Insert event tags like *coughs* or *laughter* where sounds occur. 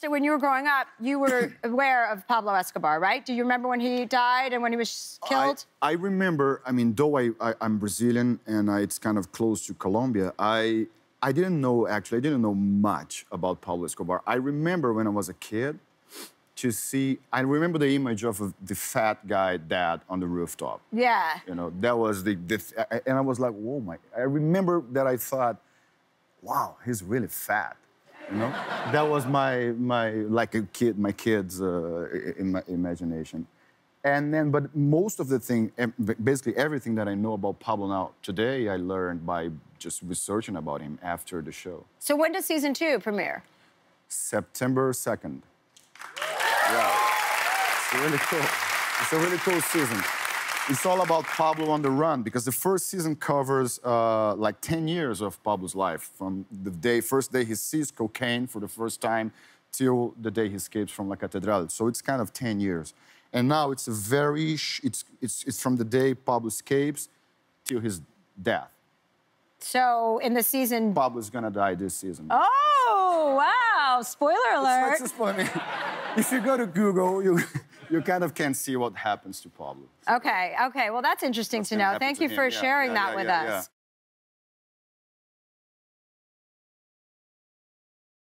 So when you were growing up, you were *coughs* aware of Pablo Escobar, right? Do you remember when he died and when he was killed? I, I remember. I mean, though I, I am Brazilian and I, it's kind of close to Colombia, I I didn't know actually. I didn't know much about Pablo Escobar. I remember when I was a kid to see. I remember the image of the fat guy dad on the rooftop. yeah. You know, that was the, the and I was like, whoa, my. I remember that I thought, wow, he's really fat. You know, that was my my like a kid, my kid's uh, in my imagination. And then, but most of the thing, basically everything that I know about Pablo now today, I learned by just researching about him after the show. So when does season two premiere? September 2nd. Yeah. It's really cool. It's a really cool season. It's all about Pablo on the run because the first season covers uh, like 10 years of Pablo's life from the day, first day he sees cocaine for the first time till the day he escapes from La Catedral. So it's kind of 10 years. And now it's a very, sh- it's, it's, it's from the day Pablo escapes till his death. So in the season. Pablo's gonna die this season. Oh, wow. Spoiler alert. It's just funny. *laughs* if you go to Google, you, you kind of can't see what happens to Pablo. Okay, okay. Well, that's interesting to gonna know. Thank to you him. for Yeah, sharing yeah, that yeah, with us.